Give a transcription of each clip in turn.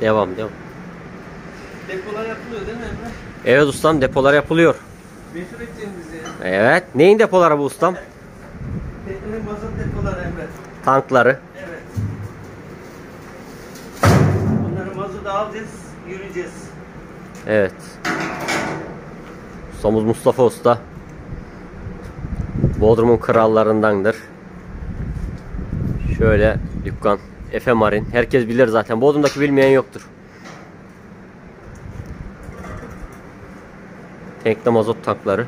Devam devam. Depolar yapılıyor değil mi Emre? Evet ustam depolar yapılıyor. Meşhur edeceğim bizi ya. Evet. Neyin depoları bu ustam? Teknenin mazot depoları Emre. Tankları. Evet. Bunları mazotu alacağız, yürüyeceğiz. Evet. Ustamız Mustafa Usta. Bodrum'un krallarındandır. Şöyle dükkan. Efe Marin. Herkes bilir zaten. Bodrum'daki bilmeyen yoktur. Tekne mazot tankları.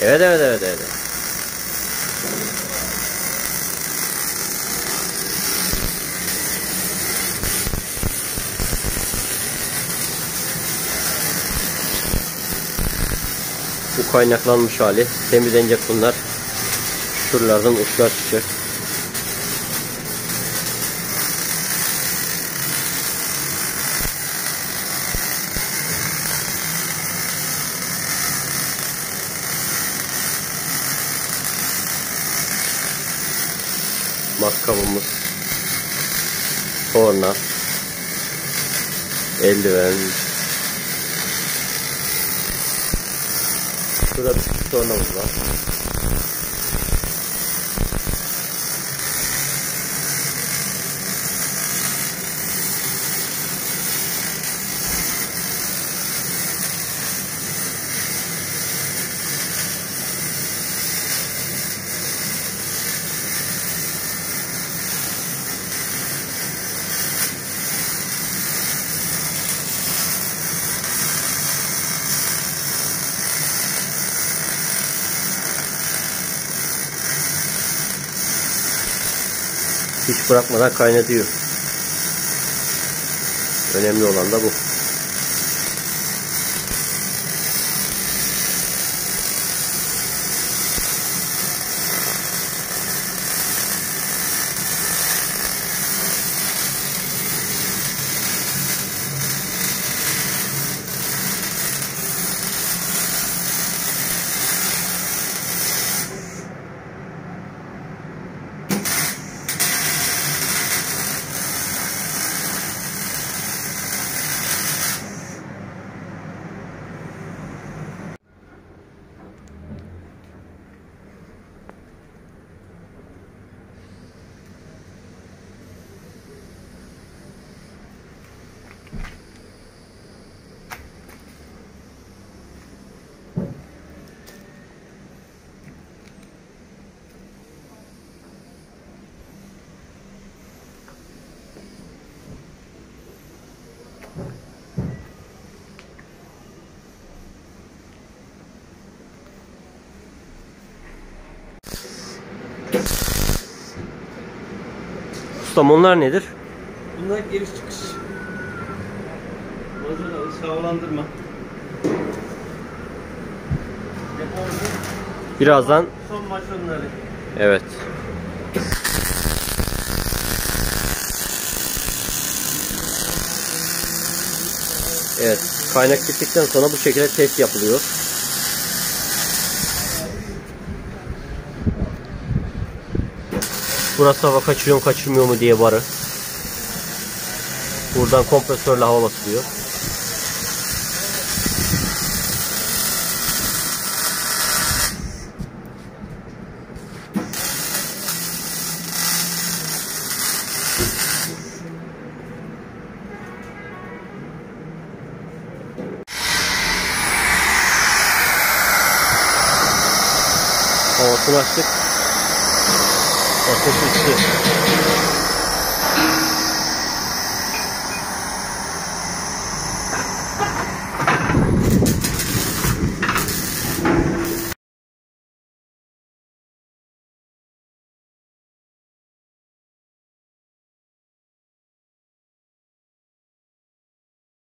Evet evet evet evet. Bu kaynaklanmış hali. Temizlenecek bunlar. Şuralardan uçlar çıkacak. Matkabımız. Torna. Eldiven. Şurada bir tornamız var. Hiç bırakmadan kaynatıyor. Önemli olan da bu. Ustam onlar nedir? Bunlar giriş çıkış. Havalandırma. Depomuzun Birazdan son maşonları. evet. Evet, kaynak bittikten sonra bu şekilde test yapılıyor. Burası hava kaçırıyor mu kaçırmıyor mu diye barı. Buradan kompresörle hava basılıyor. Açtık. Basınç uçtu.